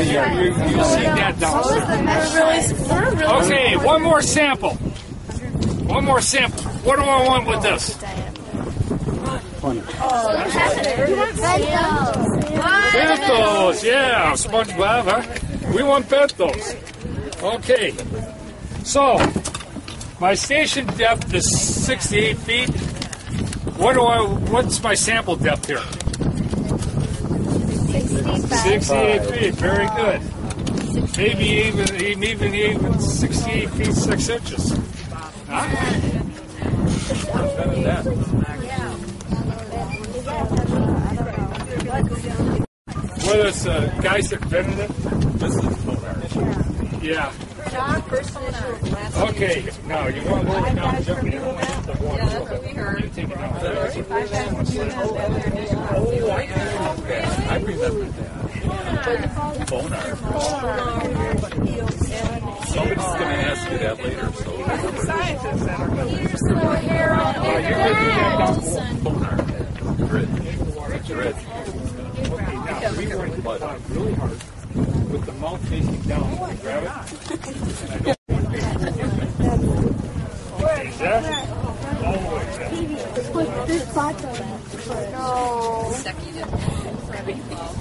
You, see that. Okay, one more sample. One more sample. What do I want with this? Benthos, yeah, SpongeBob, huh? We want benthos. Okay, so my station depth is 68 feet. What do I? What's my sample depth here? 68 feet. Very good. Maybe even even even 68 feet 6 inches. Huh? What is uh, guys that invented it? This is Yeah. John first initial last Okay, now you want to lower down jump in. Yeah, that's what we heard. You take it down. Ponar. Somebody's going to ask you that later. So Scientists that are the hair on going to do that down below. Grid. Grid. Now, we were to really hard with the mouth facing down. Grab it. And I don't want to Is that? Oh, is? Put this bottle. No. Stucky to rabbit ball.